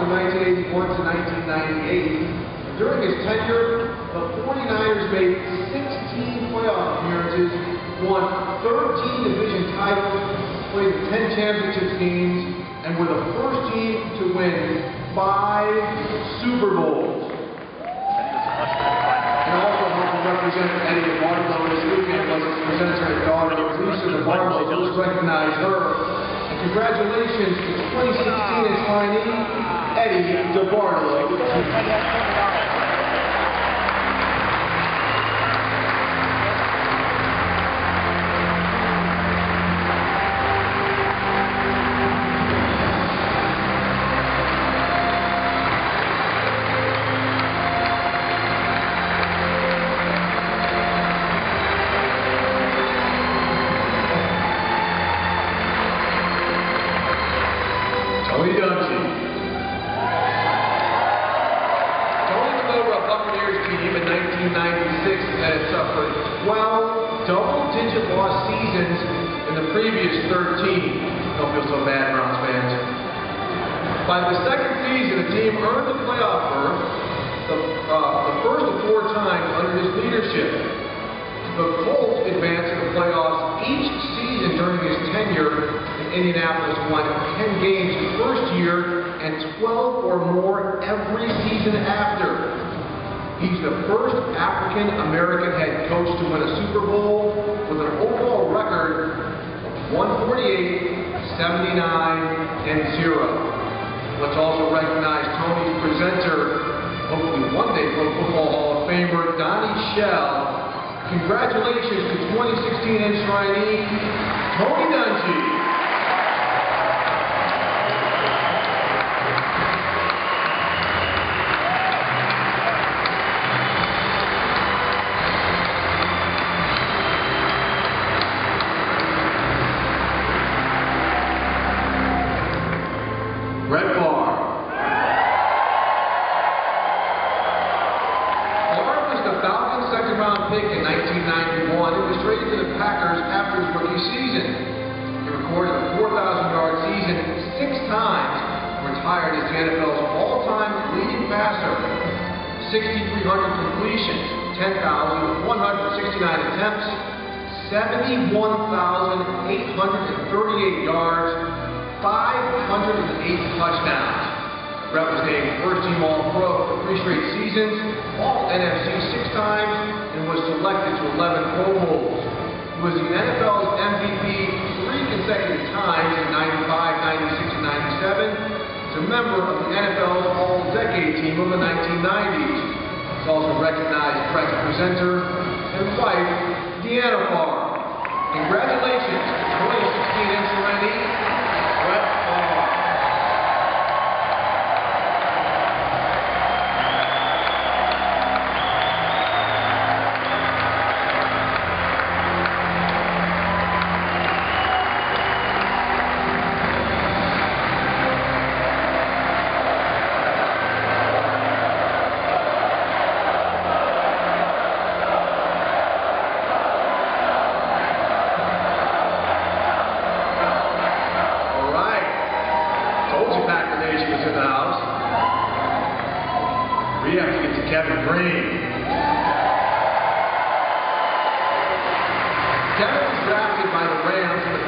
from 1981 to 1998. During his tenure, the 49ers made 16 playoff appearances, won 13 division titles, played 10 championship games, and were the first team to win five Super Bowls. And also helped represent Eddie DeBartolo this weekend was his presenter and daughter, Lisa DeBartolo. Let's her. And congratulations to 2016 signee, Eddie DeBartolo. Over a Buccaneers team in 1996 and had suffered 12 double-digit loss seasons in the previous 13. Don't feel so bad, Browns fans. By the second season, the team earned the playoff berth the, uh, the first of four times under his leadership. The Colts advanced to the playoffs each season during his tenure in Indianapolis, won 10 games the first year and 12 or more every season after. He's the first African American head coach to win a Super Bowl with an overall record of 148, 79, and 0. Let's also recognize Tony's presenter, hopefully one day Pro Football Hall of Famer, Donnie Shell. Congratulations to 2016 enshrinee, Tony Dungy. Pick in 1991 and was traded to the Packers after his rookie season. He recorded a 4,000 yard season six times retired as the NFL's all time leading passer. 6,300 completions, 10,169 attempts, 71,838 yards, 508 touchdowns. Brett was named first team All Pro for three straight seasons, All NFC six times, was selected to 11 Pro Bowls. He was the NFL's MVP three consecutive times in 95, 96, and 97. He's a member of the NFL's All-Decade Team of the 1990s. He's also recognized Brett's presenter and wife, Deanna Favre. Congratulations to 2016 enshrinee,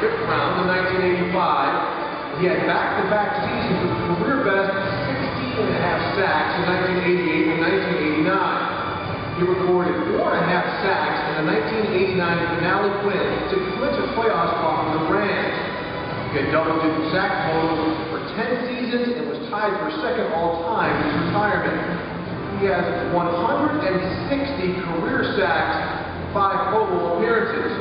Rams in the in 1985. He had back-to-back seasons with career best 16 and a half sacks in 1988 and 1989. He recorded four and a half sacks in the 1989 finale win to clinch a playoff spot for the Rams. He had double-digit sack totals for 10 seasons and was tied for second all-time in retirement. He has 160 career sacks, five Pro Bowl appearances.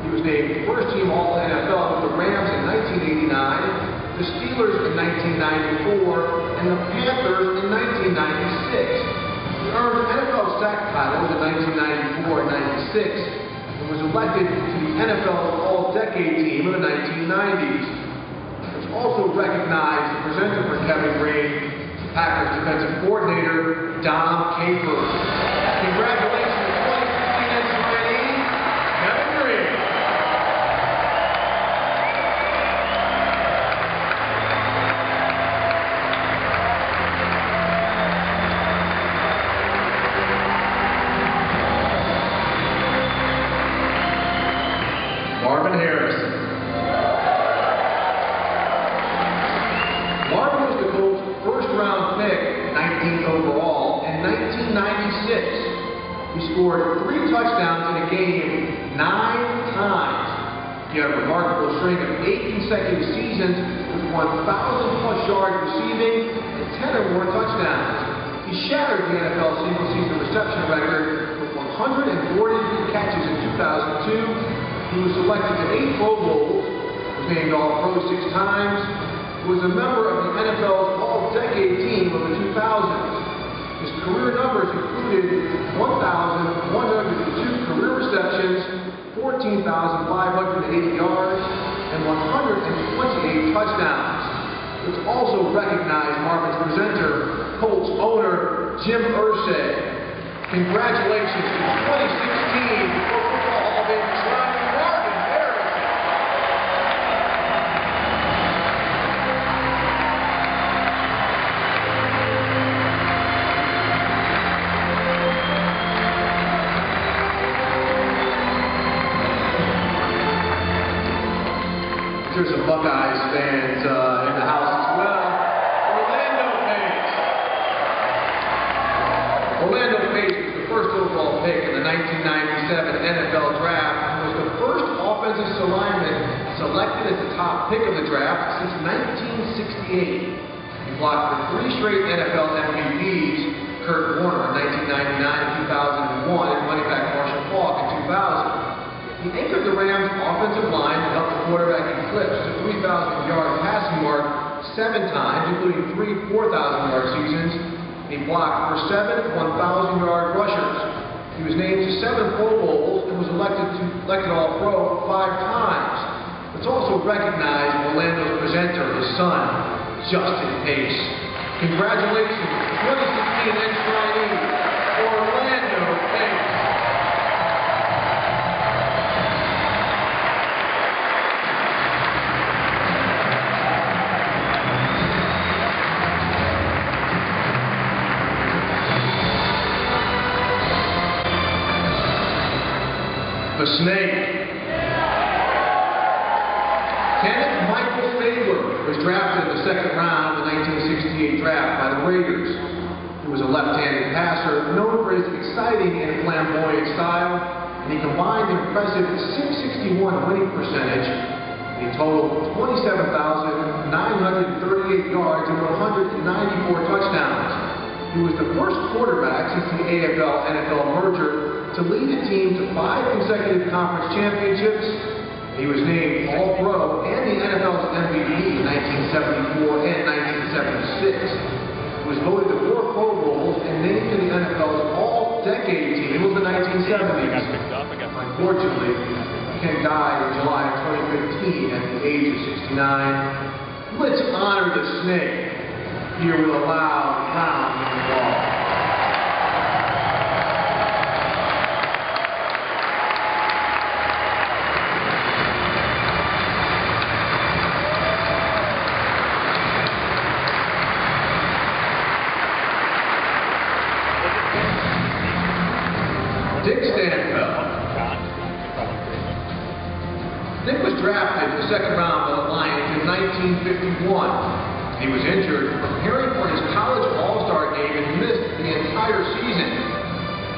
He was named first-team All-NFL with the Rams in 1989, the Steelers in 1994, and the Panthers in 1996. He earned NFL sack titles in 1994 and 96 and was elected to the NFL's All-Decade Team in the 1990s. Let's also recognized the presenter for Kevin Greene, Packers defensive coordinator, Dom Capers. Congratulations Marvin Harrison. Marvin was the Colts' first round pick, 19th overall, in 1996. He scored three touchdowns in a game nine times. He had a remarkable string of eight consecutive seasons with 1,000 plus yards receiving and 10 or more touchdowns. He shattered the NFL single season reception record with 143 catches in 2002 he was selected to eight Pro Bowls, was named All-Pro six times, was a member of the NFL's All-Decade Team of the 2000s. His career numbers included 1,102 career receptions, 14,580 yards, and 128 touchdowns. Let's also recognize Marvin's presenter, Colts owner Jim Irsay. Congratulations to 2016 Football Hall of Fame There's some Buckeyes fans uh, in the house as well. Orlando Pace. Orlando Pace was the first overall pick in the 1997 NFL Draft and was the first offensive lineman selected as the top pick of the draft since 1968. He blocked for three straight NFL MVPs, Kurt Warner in 1999 and 2001, and running back Marshall Faulk in 2000. He anchored the Rams' offensive line and helped the quarterback eclipse the 3,000-yard passing mark seven times, including three 4,000-yard seasons. He blocked for seven 1,000-yard rushers. He was named to seven Pro Bowls and was elected to elected All-Pro five times. Let's also recognize Orlando's presenter, his son, Justin Pace. Congratulations, 2016 enshrinee, The Snake. Kenneth Michael Stabler was drafted in the second round of the 1968 draft by the Raiders. He was a left-handed passer, known for his exciting and flamboyant style, and he combined an impressive 661 winning percentage. He totaled 27,938 yards and 194 touchdowns. He was the first quarterback since the AFL-NFL merger to lead a team to five consecutive conference championships. He was named All-Pro and the NFL's MVP in 1974 and 1976. He was voted to four Pro Bowls and named to the NFL's All-Decade Team. Was the 1970s. Unfortunately, Ken died in July of 2015 at the age of 69. Let's honor the snake here with a loud in the Dick was drafted in the second round by the Lions in 1951. He was injured preparing for his college All-Star game and missed the entire season.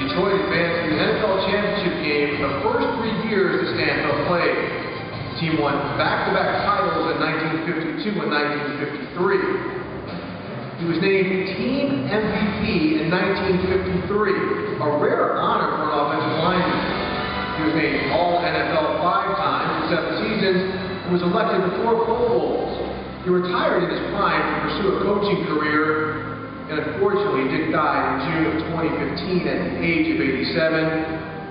Detroit advanced to the NFL championship game for the first three years that Stanfel played. The team won back-to-back titles in 1952 and 1953. He was named Team MVP in 1953, a rare honor for an offensive lineman. He was named All-NFL five times in seven seasons and was elected to four Pro Bowls. He retired in his prime to pursue a coaching career, and unfortunately, Dick died in June of 2015 at the age of 87.